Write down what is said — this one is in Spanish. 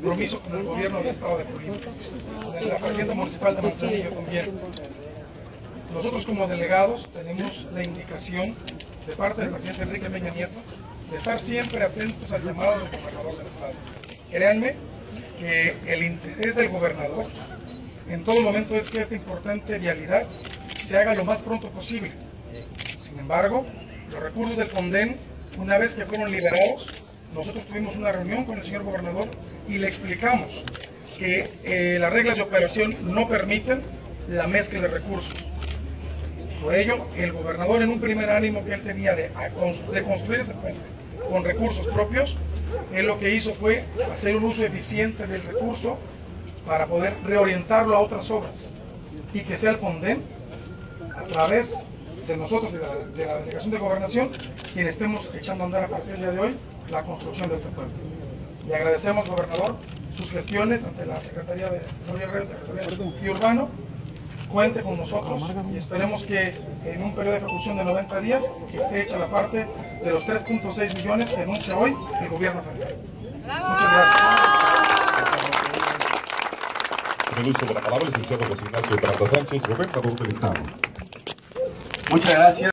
compromiso con el gobierno del Estado de Colima, con la presidenta municipal de Manzanillo también. Nosotros como delegados tenemos la indicación de parte del presidente Enrique Peña Nieto de estar siempre atentos al llamado del gobernador del Estado. Créanme que el interés del gobernador en todo momento es que esta importante vialidad se haga lo más pronto posible. Sin embargo, los recursos del CONDEN, una vez que fueron liberados, nosotros tuvimos una reunión con el señor gobernador y le explicamos que eh, las reglas de operación no permiten la mezcla de recursos. Por ello, el gobernador en un primer ánimo que él tenía de, construir este puente con recursos propios, él lo que hizo fue hacer un uso eficiente del recurso para poder reorientarlo a otras obras y que sea el FONDEN a través de nosotros, de la, de la Delegación de Gobernación, quien estemos echando a andar a partir del día de hoy la construcción de este puente. Le agradecemos, gobernador, sus gestiones ante la Secretaría de Desarrollo Territorial y Urbano. Cuente con nosotros y esperemos que en un periodo de ejecución de 90 días esté hecha la parte de los 3.6 millones que anuncia hoy el gobierno federal. Muchas gracias. El uso de la palabra, el licenciado José Ignacio Sánchez, gobernador del Estado. Muchas gracias.